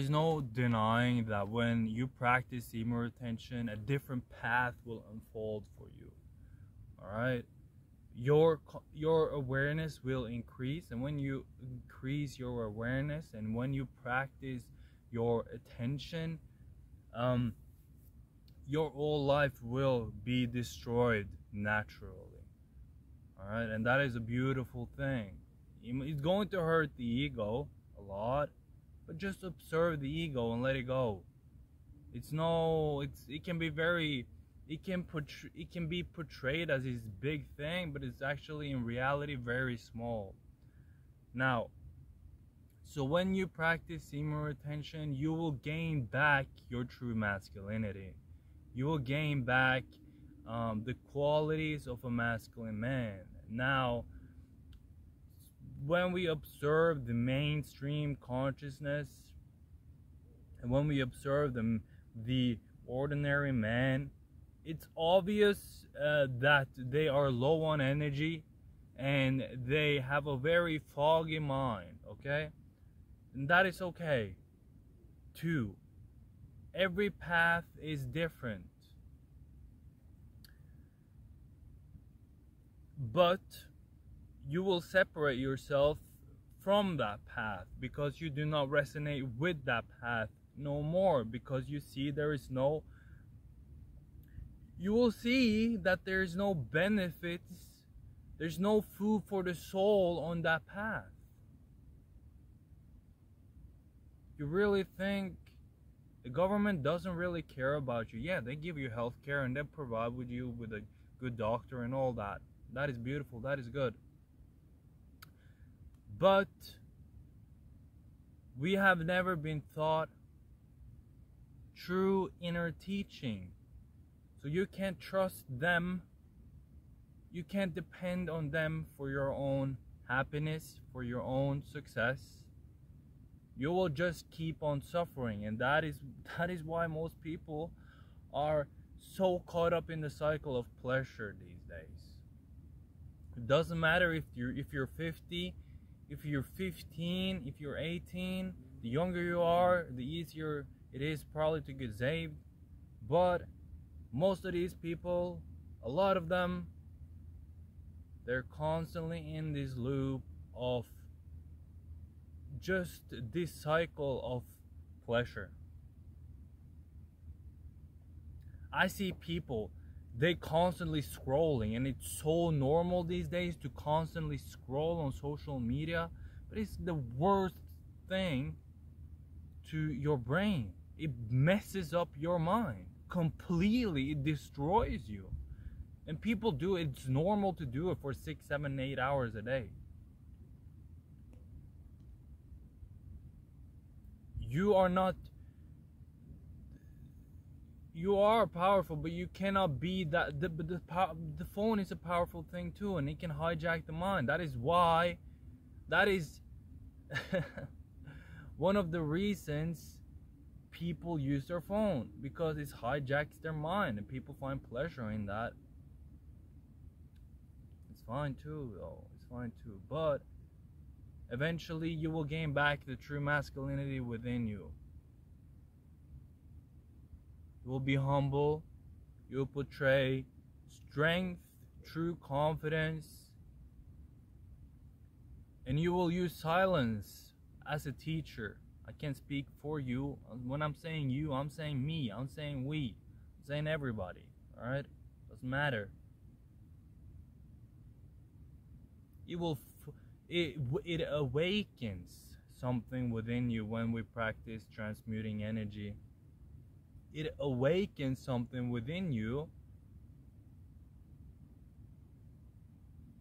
is no denying that when you practice semen retention, a different path will unfold for you. All right, your your awareness will increase, and when you increase your awareness, and when you practice your attention, um, your whole life will be destroyed naturally. All right, and that is a beautiful thing. It's going to hurt the ego a lot, but just observe the ego and let it go. It's no, it's it can be very, it can portray, it can be portrayed as this big thing, but it's actually in reality very small. Now, so when you practice semen retention, you will gain back your true masculinity. You will gain back um, the qualities of a masculine man. Now, when we observe the mainstream consciousness and when we observe the, the ordinary man, it's obvious uh, that they are low on energy and they have a very foggy mind, okay? And that is okay. Two, every path is different. But you will separate yourself from that path because you do not resonate with that path no more because you see there is no you will see that there is no benefits there's no food for the soul on that path. You really think the government doesn't really care about you? Yeah they give you health care and they provide with you with a good doctor and all that. That is beautiful. That is good but we have never been taught true inner teaching. So you can't trust them. You can't depend on them for your own happiness, for your own success. You will just keep on suffering and that is that is why most people are so caught up in the cycle of pleasure these days. It doesn't matter if you're if you're 50 if you're 15, if you're 18, the younger you are, the easier it is probably to get saved. But most of these people, a lot of them, they're constantly in this loop of just this cycle of pleasure. I see people they constantly scrolling and it's so normal these days to constantly scroll on social media but it's the worst thing to your brain. It messes up your mind completely. It destroys you. And people do it. it's normal to do it for six seven eight hours a day. You are not you are powerful, but you cannot be that. The, the, the phone is a powerful thing too, and it can hijack the mind. That is why, that is one of the reasons people use their phone because it hijacks their mind, and people find pleasure in that. It's fine too, though. It's fine too, but eventually you will gain back the true masculinity within you you will be humble. You will portray strength, true confidence, and you will use silence as a teacher. I can't speak for you. When I'm saying you, I'm saying me. I'm saying we. I'm saying everybody. Alright? Doesn't matter. It will. It, it awakens something within you when we practice transmuting energy it awakens something within you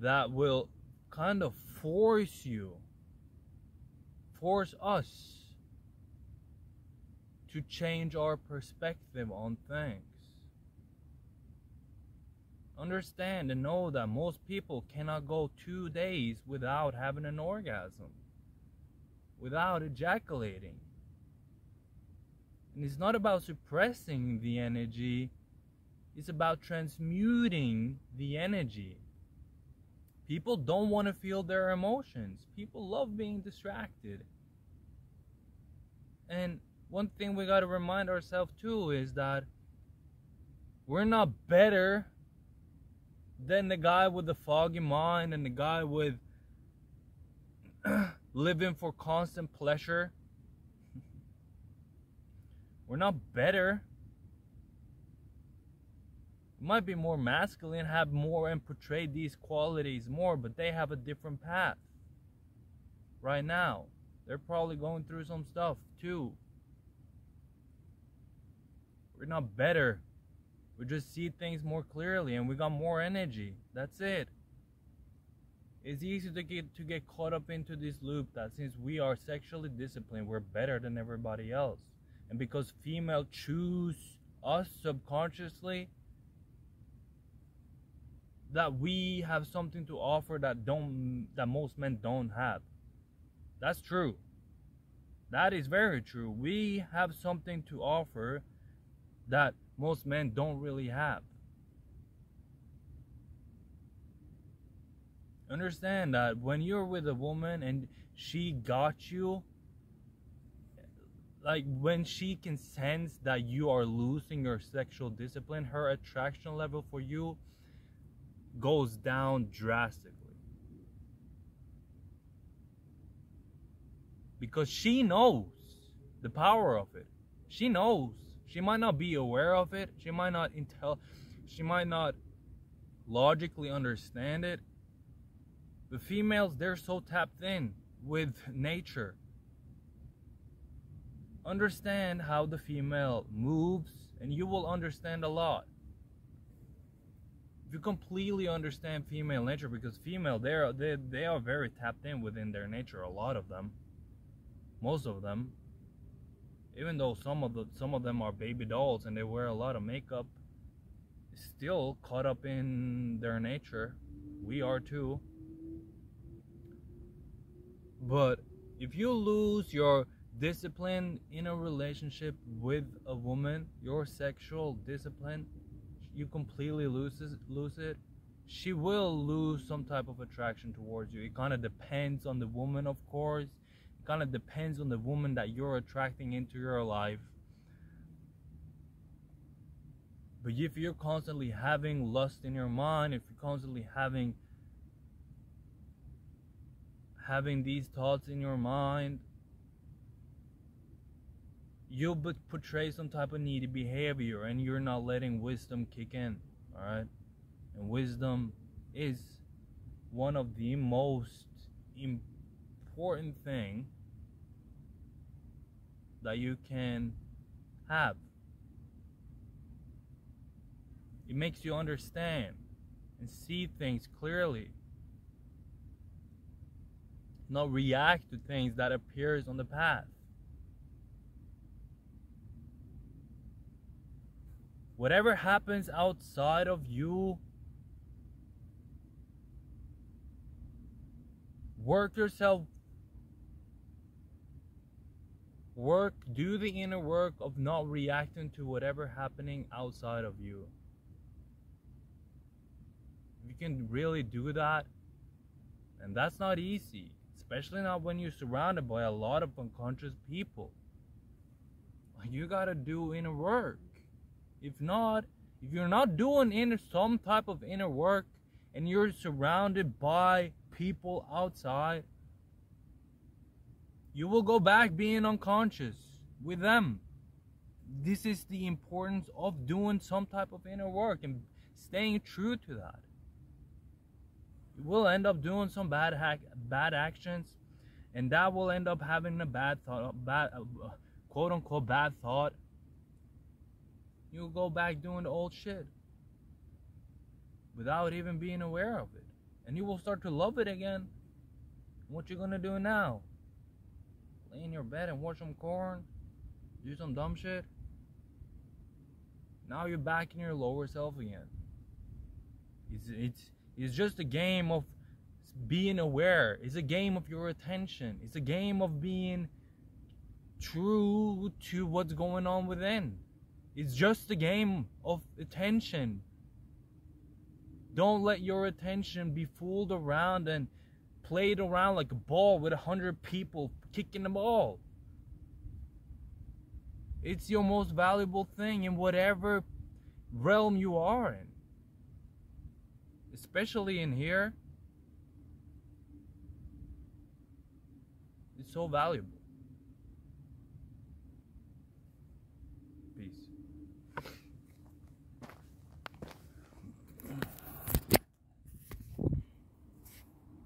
that will kind of force you, force us to change our perspective on things. Understand and know that most people cannot go two days without having an orgasm, without ejaculating. And it's not about suppressing the energy, it's about transmuting the energy. People don't want to feel their emotions. People love being distracted. And one thing we got to remind ourselves too is that we're not better than the guy with the foggy mind and the guy with living for constant pleasure. We're not better. We might be more masculine, have more, and portray these qualities more, but they have a different path. Right now, they're probably going through some stuff too. We're not better. We just see things more clearly and we got more energy. That's it. It's easy to get to get caught up into this loop that since we are sexually disciplined, we're better than everybody else. And because female choose us subconsciously, that we have something to offer that don't that most men don't have. That's true. That is very true. We have something to offer that most men don't really have. Understand that when you're with a woman and she got you, like when she can sense that you are losing your sexual discipline, her attraction level for you goes down drastically. Because she knows the power of it. She knows she might not be aware of it. She might not intel she might not logically understand it. The females, they're so tapped in with nature. Understand how the female moves, and you will understand a lot. If you completely understand female nature, because female, they're they, they are very tapped in within their nature. A lot of them, most of them, even though some of the some of them are baby dolls and they wear a lot of makeup still caught up in their nature we are too but if you lose your discipline in a relationship with a woman your sexual discipline you completely lose it, lose it. She will lose some type of attraction towards you. It kind of depends on the woman of course. It kind of depends on the woman that you're attracting into your life. But if you're constantly having lust in your mind, if you're constantly having having these thoughts in your mind, you'll portray some type of needy behavior and you're not letting wisdom kick in. Alright? And wisdom is one of the most important thing that you can have. It makes you understand and see things clearly. Not react to things that appears on the path. Whatever happens outside of you, work yourself work do the inner work of not reacting to whatever happening outside of you. If you can really do that and that's not easy especially not when you're surrounded by a lot of unconscious people. You gotta do inner work if not if you're not doing inner some type of inner work and you're surrounded by people outside you will go back being unconscious with them. This is the importance of doing some type of inner work and staying true to that. You will end up doing some bad hack, bad actions, and that will end up having a bad thought, bad uh, quote unquote bad thought. You'll go back doing the old shit without even being aware of it, and you will start to love it again. What you gonna do now? lay in your bed and watch some corn, do some dumb shit. Now you're back in your lower self again. It's it's it's just a game of being aware. It's a game of your attention. It's a game of being true to what's going on within. It's just a game of attention. Don't let your attention be fooled around and played around like a ball with a hundred people kicking the ball. It's your most valuable thing in whatever realm you are in. Especially in here. It's so valuable.